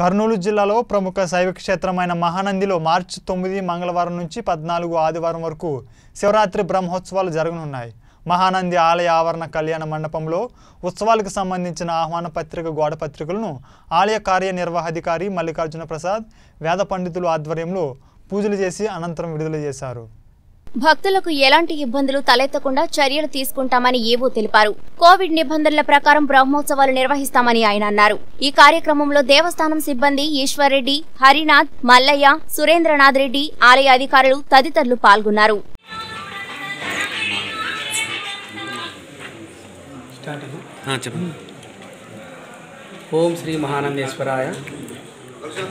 కర్నూలు జిల్లాలో ప్రముఖ శైవ క్షేత్రమైన మహానందిలో మార్చి తొమ్మిది మంగళవారం నుంచి పద్నాలుగు ఆదివారం వరకు శివరాత్రి బ్రహ్మోత్సవాలు జరగనున్నాయి. మహానంది ఆలయ ఆవరణ కళ్యాణ మండపంలో ఉత్సవాలకు సంబంధించిన ఆహ్వాన పత్రిక గోడ పత్రికలను ఆలయ కార్యనిర్వాహాధికారి మల్లికార్జున ప్రసాద్ వేద పండితులు ఆధ్వర్యంలో పూజలు చేసి అనంతరం విడుదల చేశారు. భక్తులకు ఎలాంటి ఇబ్బందులు తలెత్తకుండా చర్యలు తీసుకుంటామని ఏవో తెలిపారు. కోవిడ్ నిబంధనల ప్రకారం బ్రహ్మోత్సవాలు నిర్వహిస్తామని ఆయన అన్నారు. ఈ కార్యక్రమంలో దేవస్థానం సిబ్బంది ఈశ్వర్రెడ్డి హరినాథ్ మల్లయ్య సురేంద్రనాథ్ రెడ్డి ఆలయ అధికారులు తదితరులు పాల్గొన్నారు. ఓం శ్రీ మహానందేశ్వరాయ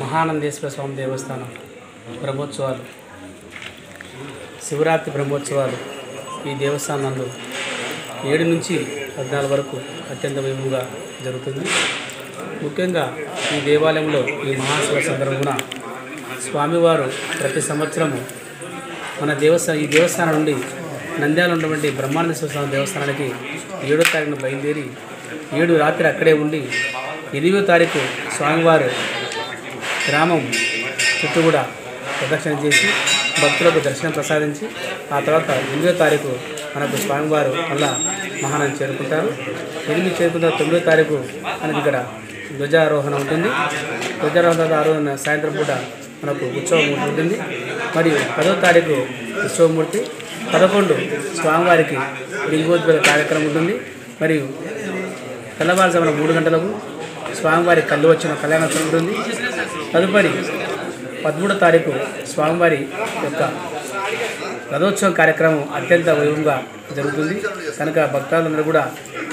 మహానందేశ్వర స్వామి దేవస్థానం బ్రహ్మోత్సవాలు. శివరాత్రి బ్రహ్మోత్సవాలు ఈ దేవస్థానంలో ఏడు నుంచి పద్నాలుగు వరకు అత్యంత వైభవంగా జరుగుతుంది. ముఖ్యంగా ఈ దేవాలయంలో ఈ మహాశివ సందర్భమున స్వామివారు ప్రతి సంవత్సరము మన దేవస్థా ఈ దేవస్థానం నుండి నంద్యాల ఉన్నటువంటి బ్రహ్మానందేశ్వర స్వామి దేవస్థానానికి ఏడో తారీఖున బయలుదేరి ఏడు రాత్రి అక్కడే ఉండి ఎనిమిదో తారీఖు స్వామివారు గ్రామం చుట్టూ కూడా ప్రదక్షిణ చేసి భక్తులకు దర్శనం ప్రసాదించి ఆ తర్వాత ఎనిమిదో తారీఖు మనకు స్వామివారు మళ్ళా మహానం చేరుకుంటారు. ఎనిమిది చేరుకున్న తొమ్మిదో తారీఖు మనకి ఇక్కడ ధ్వజారోహణ ఉంటుంది. ధ్వజారోహణ ఆరోహణ సాయంత్రం పూట మనకు ఉత్సవం ఉంటుంది. మరియు పదో తారీఖు ఉత్సవమూర్తి పదకొండు స్వామివారికి లింగోద్భవ కార్యక్రమం ఉంటుంది. మరియు తెల్లవారుజామున మూడు గంటలకు స్వామివారి కళ్ళు వచ్చిన కళ్యాణోత్సవం ఉంటుంది. తదుపరి పదమూడో తారీఖు స్వామివారి యొక్క రథోత్సవం కార్యక్రమం అత్యంత వైభవంగా జరుగుతుంది. కనుక భక్తాలందరూ కూడా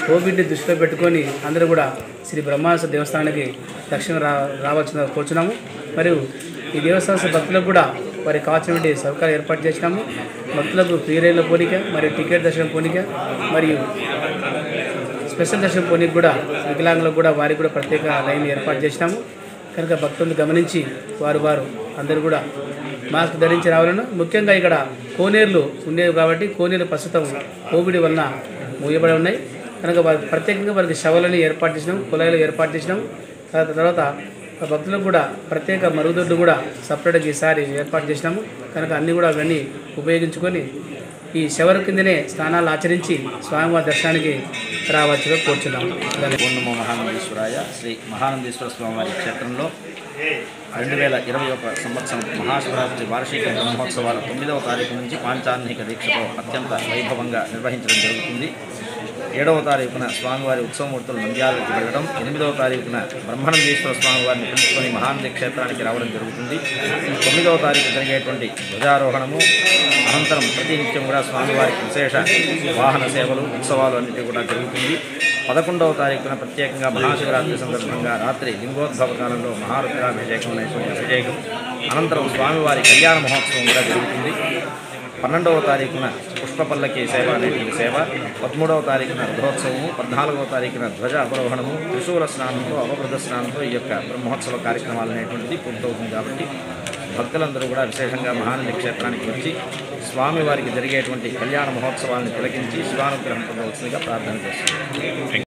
కోవిడ్ని దృష్టిలో పెట్టుకొని అందరూ కూడా శ్రీ బ్రహ్మాంస దేవస్థానానికి దక్షిణ రా రావాల్సిన కోరుచున్నాము. మరియు ఈ దేవస్థాన భక్తులకు కూడా వారికి కావాల్సినటువంటి సౌకర్యాలు ఏర్పాటు చేసినాము. భక్తులకు ఫ్రీ రైళ్ళ పోలిక మరియు టికెట్ దర్శనం పోనిక మరియు స్పెషల్ దర్శనం పోనీకి కూడా వికలాంగులకు కూడా వారికి కూడా ప్రత్యేక లైన్ ఏర్పాటు చేసినాము. కనుక భక్తుల్ని గమనించి వారు వారు అందరూ కూడా మాస్క్ ధరించి రావాలను ముఖ్యంగా ఇక్కడ కోనేరులు ఉండేవి కాబట్టి కోనేరు ప్రస్తుతం కోవిడ్ వలన మూయబడి ఉన్నాయి. కనుక వారికి ప్రత్యేకంగా వారికి శవలని ఏర్పాటు చేసినాం కుళాయిలు ఏర్పాటు చేసినాం. తర్వాత తర్వాత భక్తులకు కూడా ప్రత్యేక మరుగుదొడ్డు కూడా సపరేట్గా ఈసారి ఏర్పాటు చేసినాము. కనుక అన్నీ కూడా అవన్నీ ఉపయోగించుకొని ఈ శవరు కిందనే స్నానాలు ఆచరించి స్వామివారి దర్శనానికి రావచ్చుగా కోరుచున్నాము పూర్ణమ మహానందీశ్వరాయ. శ్రీ మహానందీశ్వర స్వామివారి క్షేత్రంలో రెండు వేల ఇరవై ఒక సంవత్సరం మహాశివరాత్రి వార్షిక బ్రహ్మోత్సవాల తొమ్మిదవ తారీఖు నుంచి పాంచాన్నిక దీక్షతో అత్యంత వైభవంగా నిర్వహించడం జరుగుతుంది. ఏడవ తారీఖున స్వామివారి ఉత్సవమూర్తులు నంద్యాలకు వెళ్ళడం ఎనిమిదవ తారీఖున బ్రహ్మానందేశ్వర స్వామివారిని పిలుచుకొని మహానంది క్షేత్రానికి రావడం జరుగుతుంది. తొమ్మిదవ తారీఖు జరిగేటువంటి ధ్వజారోహణము అనంతరం ప్రతినిత్యం కూడా స్వామివారికి విశేష వాహన సేవలు ఉత్సవాలు అన్నిటి కూడా జరుగుతుంది. పదకొండవ తారీఖున ప్రత్యేకంగా మహాశివరాత్రి సందర్భంగా రాత్రి లింగోద్భవ కాలంలో మహారుద్రాభిషేకం అనేటువంటి అభిషేకం అనంతరం స్వామివారి కళ్యాణ మహోత్సవం కూడా జరుగుతుంది. పన్నెండవ తారీఖున పుష్పపల్లకి సేవ అనేటువంటి సేవ పదమూడవ తారీఖున రథోత్సవము పద్నాలుగవ తారీఖున ధ్వజ అవరోహణము త్రిశూల స్నానంతో అవభృత స్నానంతో ఈ యొక్క బ్రహ్మోత్సవ కార్యక్రమాలు అనేటువంటిది పూర్తవుతుంది కాబట్టి భక్తులందరూ కూడా విశేషంగా మహానంది క్షేత్రానికి వచ్చి స్వామివారికి జరిగేటువంటి కళ్యాణ మహోత్సవాలను తొలగించి శివానుగ్రహం పొందవలసిందిగా ప్రార్థన చేస్తున్నారు